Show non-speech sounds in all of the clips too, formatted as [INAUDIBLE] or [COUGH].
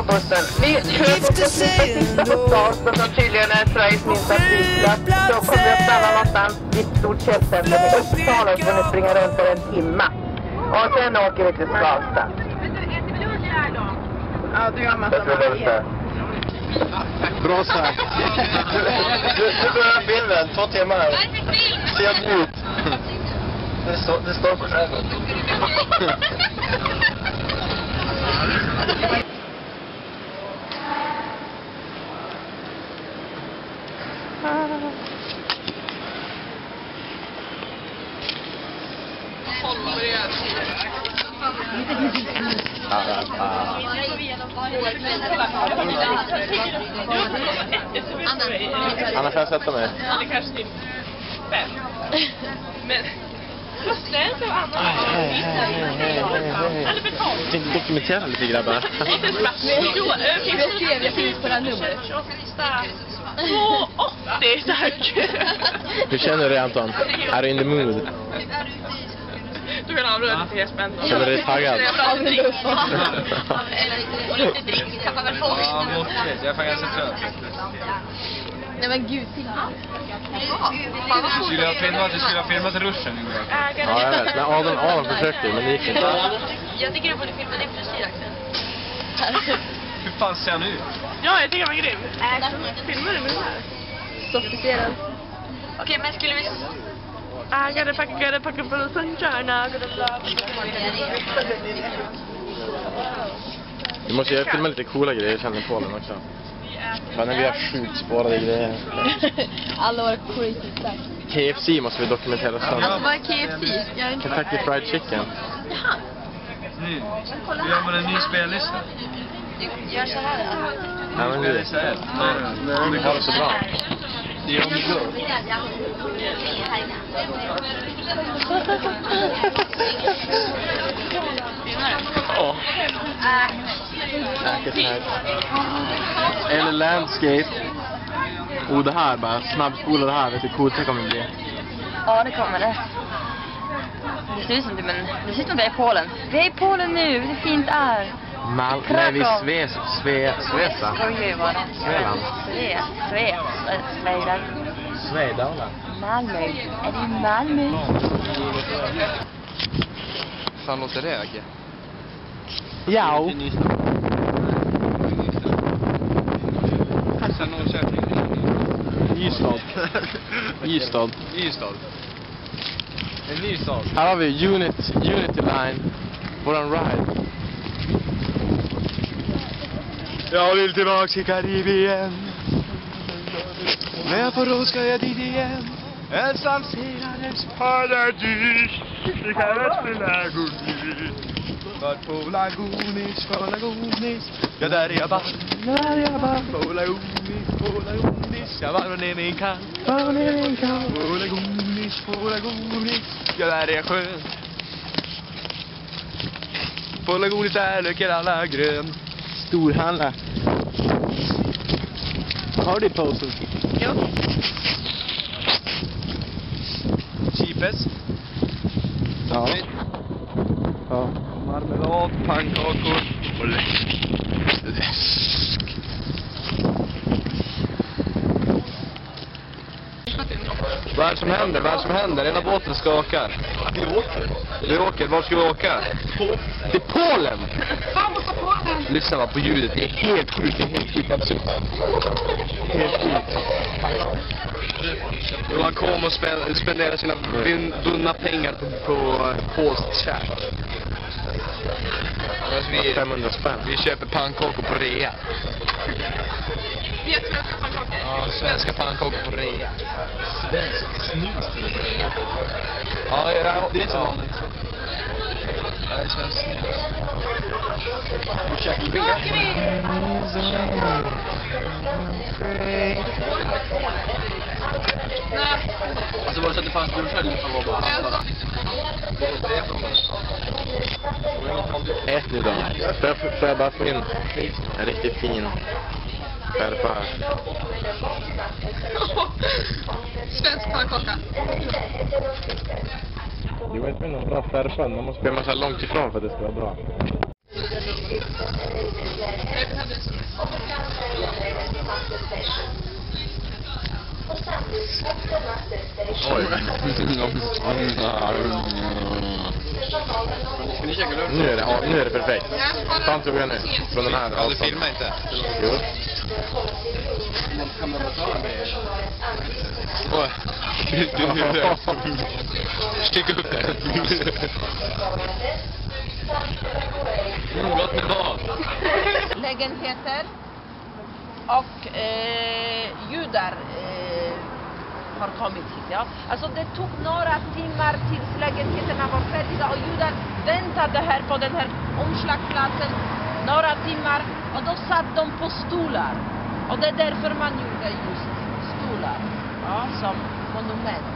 på bussen. Vi kör på den sista på Dalsland som tydligen är Sveriges minsta flygplats. Så kommer vi att stanna någonstans vid ett stort köpcentrum i Uppsala och ni springa runt där en timma. Och sen åker vi till Skavsta. Ja, du gör massa grejer. [LAUGHS] Bra sagt. Du, du börjar filmen, två timmar. Ser jag ut? Det står, det står på skärmen. [LAUGHS] Anna, får jag sätta mig? Han är kanske typ fem. Men... Vad snällt av Anna. Han är betalt. Jag tänkte dokumentera lite grabbar. Inte ens plats. Jo, eh, finns det Det finns på det här numret. 28. 280, tack. Hur känner du dig Anton? Är du in the mood? Du kan avrunda till Jesper. Känner du dig taggad? Jag vill [LAUGHS] ha lite Och lite dryck, tappar väl folk. Ja, måttligt. Jag är fan ganska trött. Nej men gud, filma. Du skulle ha filmat, du skulle ha filmat ruschen igår. Ja, jag vet. Men Adam, Adam försökte men det gick inte. Jag tycker du borde filma din frisyr, Axel. Hur fan ser han ut? Ja, jag tycker han var grym. Filmar du med den här? Sofistikerad. Okej, men skulle vi... I gotta pack, gotta pack up for the sunshine, I gotta blah. Vi måste ju filma lite coola grejer sen i Polen också. Fan, när vi har sjukt spårade grejer. [LAUGHS] Alla våra crazy stuff. KFC måste vi dokumentera sen. Alltså vad är KFC? Är inte... Kentucky Fried Chicken. Jaha. Nu. Nu gör man en ny spellista. Gör så här. Ja, men det, vi har det så bra. Det är. Ja. Säkert här. Eller landscape. Oh, det här bara. Snabbspola det här. Vet du hur coolt det kommer bli? Ja, det kommer det. Det ser ut som, typ en, det ser ut som vi är i Polen. Vi är i Polen nu, hur fint det är. Mal nej, vi. Sves, Sve, Svesa. Svealand. Sve, Sve. Svedala. Malmö. Är det Malmö? fan låter det, Agge? Ja. Sen Norrköping. Ystad. Ystad. Ystad. En ny stad. Här har vi Unit, Unity Line. Våran ride. Jag vill tillbaks till Karibien. När jag får råd ska jag dit igen. Ensam seglades paradis. Det kallas för lagunis Vart på lagunis, på lagunis Ja, där är jag bara. Där är jag bara. På lagunis, på lagunis Jag var ner min kant. Var ner min kant. På lagunis, på lagunis Ja, där är jag skön. På lagunis där löker alla grön. Storhandla. Har du posen? Jo. Cheapest. Ja. Ja. Marmelad, pannkakor och läsk. Läsk. Vad är det som händer? Vad är det som händer? Hela båten skakar. Vi åker. Vi åker. Var ska vi åka? Till Polen! Lyssna bara på ljudet. Det är helt sjukt. Det är helt sjukt absurt. Helt sjukt. Johan kom och spenderade sina vunna pengar på, på polskt käk. Vi, 500 spänn. vi köper pannkakor på rea. Vi har svenska pannkakor. Ja, svenska pannkakor på rea. Svensk snus till rea. Ja, det är, det är inte så vanligt. Ja, det är svensk snus. Alltså var det så att det fanns guldföljd som var bara Ät nu då. Får jag, får jag bara få in en riktigt fin skärpa? [LAUGHS] Svensk pannkaka. Du vet inte någon bra skärpa. Man måste här långt ifrån för att det ska vara bra. Oj. Nu är det, ja, nu är det perfekt. Ta en tugga nu. Från den här Ja, du filmar inte. Jo. Oj. Stick upp det. Låt lägenheter och eh, judar eh, har kommit hit. Ja. Alltså det tog några timmar tills lägenheterna var färdiga och judar väntade här på den här omslagsplatsen några timmar och då satt de på stolar. Och det är därför man gjorde just stolar ja, som monument.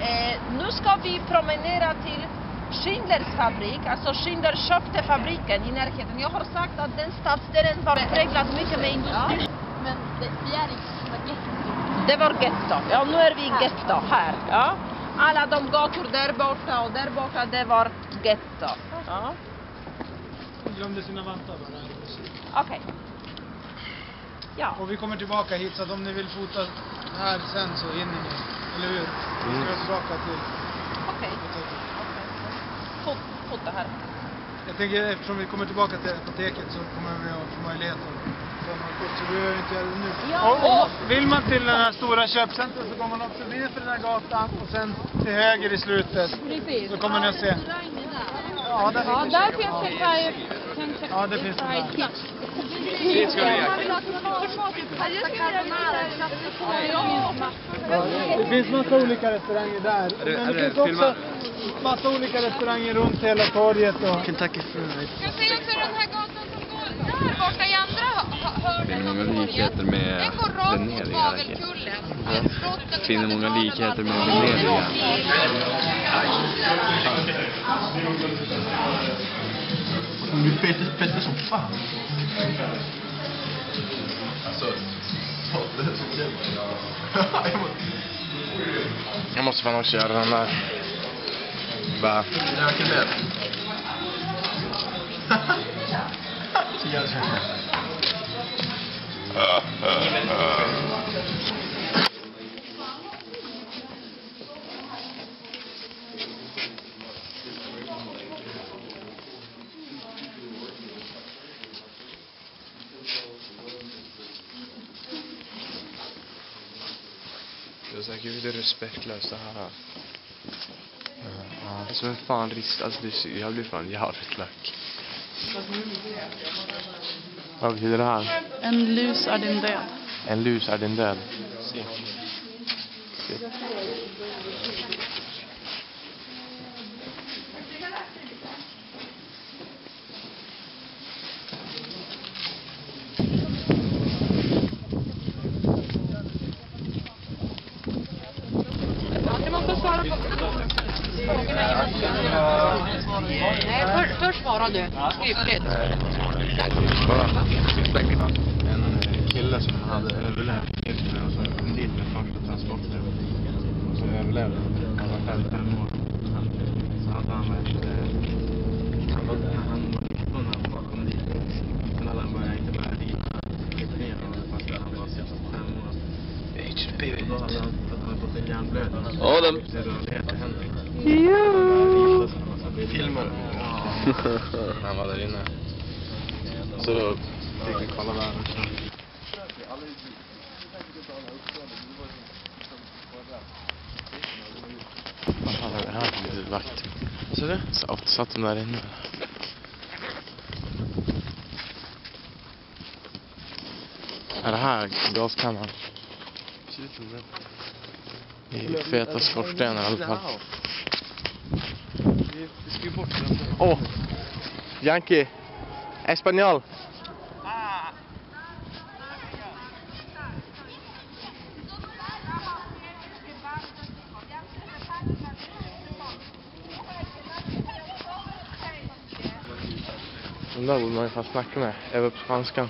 Eh, nu ska vi promenera till Schindlers fabrik, alltså Schindler köpte fabriken i närheten. Jag har sagt att den stadsdelen var präglad mycket med industri. Men det, är i spagetti. Det var getto. Ja, nu är vi i getto här. Ja. Alla de gator där borta och där borta, det var getto. Ja. glömde sina vantar bara. Okej. Ja. Och vi kommer tillbaka hit så att om ni vill fota här sen så hinner ni. Eller hur? Vi ska tillbaka till Okej. Fota här. Jag tänker eftersom vi kommer tillbaka till apoteket så kommer vi att få möjlighet att ta några kort. Så vi behöver inte göra det nu. Ja. Och, och, vill man till den här stora köpcentret så går man också ner för den här gatan och sen till höger i slutet. Precis. Så kommer ni att se. Ja, där Ja, där finns det Pride. Ja, det finns Kids. Dit ska vi. Det finns massa olika restauranger där. det- Men är det det finns också massa olika restauranger runt hela torget. Och... Kentucky Fried. Jag ser också den här gatan som går där borta i andra hö- hörnet Det är många av torget. likheter med Den går rakt mot slottet och Finner många likheter med. Venedig, ja. Du Peter som fan. Alltså, det är så kul. Jag måste fan också göra den där. Bara. Kan med. Så jävla så här, gud är respektlöst det här. Ja. Alltså vem fan risk, alltså jag blir fan jävligt lack. Vad betyder det här? En lus är din död. En lus är din död. Se. Nej, för, först svarar du. Skriftligt. En kille som hade överlevt giften och så kom dit med första transporten. Och så överlevde han. Han var 15 år. Så hade han ett... eh, Han var, han var 19 när han kom dit. Sen hade han börjat inte börja rita. Lite ner honom fast han var 65 år. Och då hade han, att han fått en hjärnblödning. Adam. Så rörlighet i händerna. Filmar Han var där inne. Så då fick vi kolla där också. Vad fan är det här för litet vakt? Så det? Satt, satt de där inne? Är det här gaskammaren? Det är feta skorstenar i alla fall. Oh, Yankee. Español. Den där borde man ju fan snacka med. Öva på spanskan.